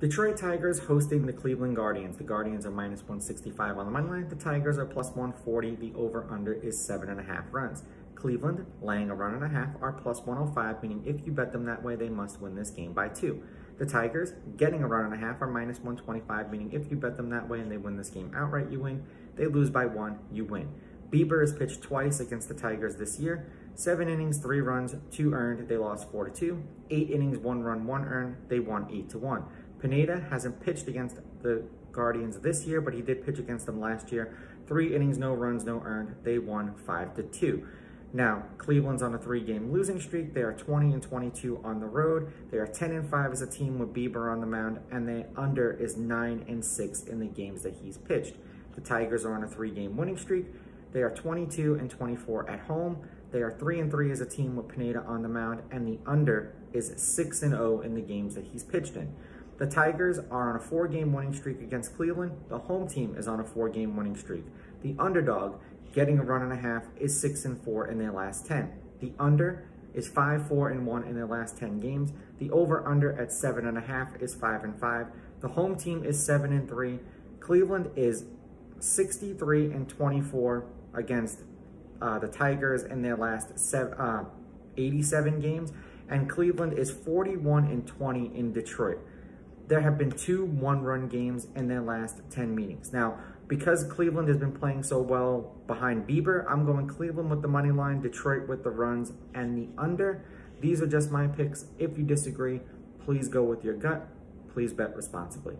Detroit Tigers hosting the Cleveland Guardians. The Guardians are minus 165 on the money line. The Tigers are plus 140. The over-under is seven and a half runs. Cleveland laying a run and a half are plus 105, meaning if you bet them that way, they must win this game by two. The Tigers getting a run and a half are minus 125, meaning if you bet them that way and they win this game outright, you win. They lose by one, you win. Bieber has pitched twice against the Tigers this year. Seven innings, three runs, two earned. They lost four to two. Eight innings, one run, one earned. They won eight to one. Pineda hasn't pitched against the Guardians this year, but he did pitch against them last year. Three innings, no runs, no earned. They won five to two. Now, Cleveland's on a three-game losing streak. They are 20 and 22 on the road. They are 10 and 5 as a team with Bieber on the mound, and the under is 9 and 6 in the games that he's pitched. The Tigers are on a three-game winning streak. They are 22 and 24 at home. They are 3 and 3 as a team with Pineda on the mound, and the under is 6 and 0 in the games that he's pitched in. The Tigers are on a four game winning streak against Cleveland. The home team is on a four game winning streak. The underdog, getting a run and a half, is six and four in their last 10. The under is five, four, and one in their last 10 games. The over under at seven and a half is five and five. The home team is seven and three. Cleveland is 63 and 24 against uh, the Tigers in their last seven, uh, 87 games. And Cleveland is 41 and 20 in Detroit there have been two one-run games in their last 10 meetings. Now, because Cleveland has been playing so well behind Bieber, I'm going Cleveland with the money line, Detroit with the runs, and the under. These are just my picks. If you disagree, please go with your gut. Please bet responsibly.